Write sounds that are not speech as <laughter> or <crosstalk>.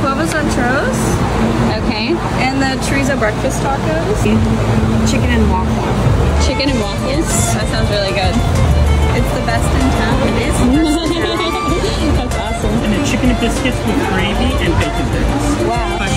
huevos on Okay. and the chorizo breakfast tacos. Chicken and waffle. Chicken and waffles. That sounds really good. It's the best in town. It is. <laughs> That's awesome. And the chicken and biscuits with gravy and bacon bits. Wow.